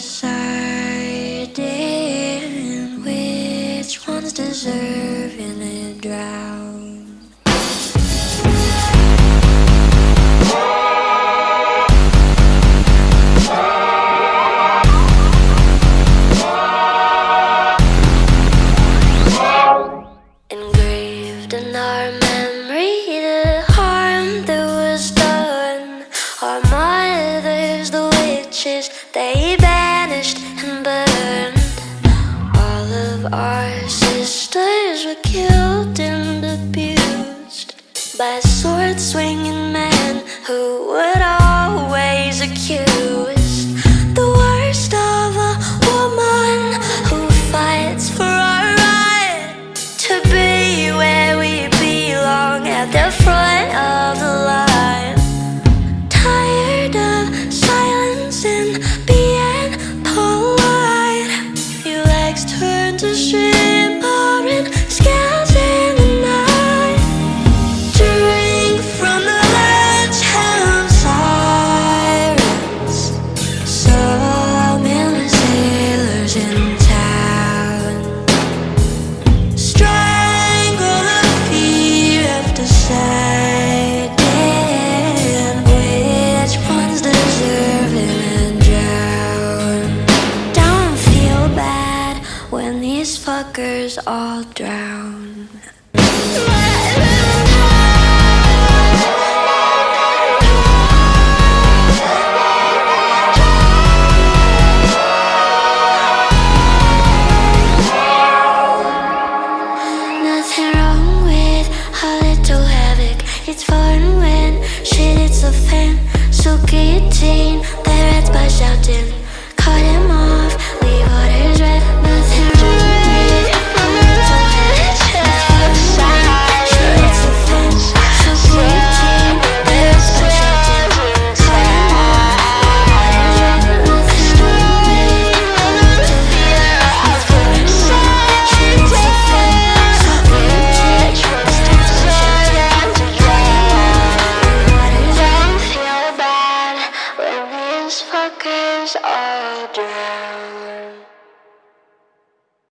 deciding which one's deserving to drown. Engraved in our memory, the harm that was done. Our our sisters were killed and abused by sword swinging men who would always accuse the worst of a woman who fights for our right to be where we belong. At the These fuckers all drown. Nothing wrong with a little havoc. It's fun when shit hits a fan. So cause I'll drown.